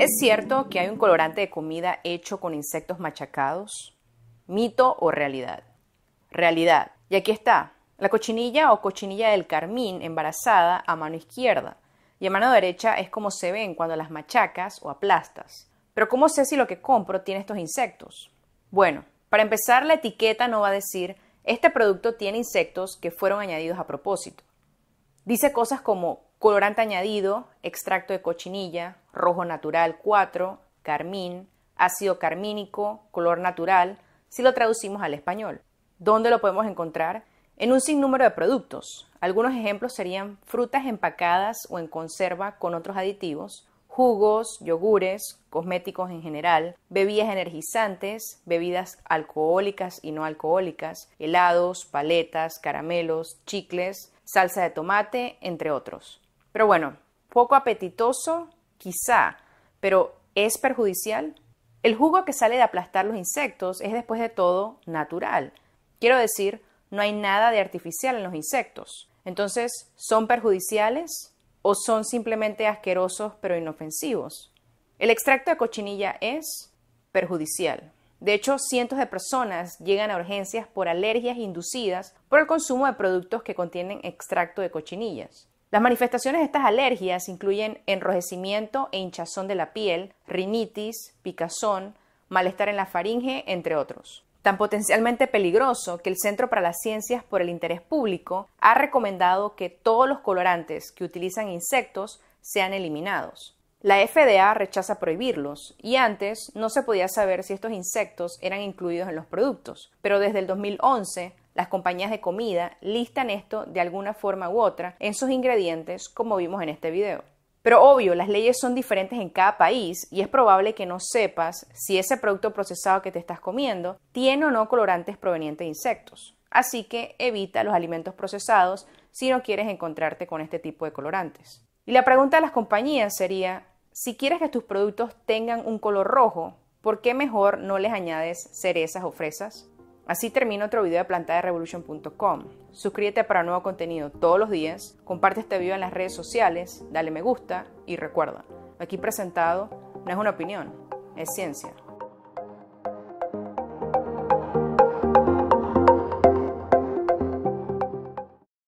¿Es cierto que hay un colorante de comida hecho con insectos machacados? ¿Mito o realidad? Realidad. Y aquí está. La cochinilla o cochinilla del carmín embarazada a mano izquierda. Y a mano derecha es como se ven cuando las machacas o aplastas. Pero ¿cómo sé si lo que compro tiene estos insectos? Bueno, para empezar, la etiqueta no va a decir este producto tiene insectos que fueron añadidos a propósito. Dice cosas como colorante añadido, extracto de cochinilla, rojo natural 4, carmín, ácido carmínico, color natural, si lo traducimos al español. ¿Dónde lo podemos encontrar? En un sinnúmero de productos. Algunos ejemplos serían frutas empacadas o en conserva con otros aditivos, jugos, yogures, cosméticos en general, bebidas energizantes, bebidas alcohólicas y no alcohólicas, helados, paletas, caramelos, chicles, salsa de tomate, entre otros. Pero bueno, poco apetitoso, quizá, pero ¿es perjudicial? El jugo que sale de aplastar los insectos es después de todo natural. Quiero decir, no hay nada de artificial en los insectos. Entonces, ¿son perjudiciales o son simplemente asquerosos pero inofensivos? El extracto de cochinilla es perjudicial. De hecho, cientos de personas llegan a urgencias por alergias inducidas por el consumo de productos que contienen extracto de cochinillas. Las manifestaciones de estas alergias incluyen enrojecimiento e hinchazón de la piel, rinitis, picazón, malestar en la faringe, entre otros. Tan potencialmente peligroso que el Centro para las Ciencias por el Interés Público ha recomendado que todos los colorantes que utilizan insectos sean eliminados. La FDA rechaza prohibirlos y antes no se podía saber si estos insectos eran incluidos en los productos, pero desde el 2011 las compañías de comida listan esto de alguna forma u otra en sus ingredientes, como vimos en este video. Pero obvio, las leyes son diferentes en cada país y es probable que no sepas si ese producto procesado que te estás comiendo tiene o no colorantes provenientes de insectos. Así que evita los alimentos procesados si no quieres encontrarte con este tipo de colorantes. Y la pregunta de las compañías sería, si quieres que tus productos tengan un color rojo, ¿por qué mejor no les añades cerezas o fresas? Así termina otro video de plantaderevolution.com. Suscríbete para nuevo contenido todos los días, comparte este video en las redes sociales, dale me gusta y recuerda, aquí presentado no es una opinión, es ciencia.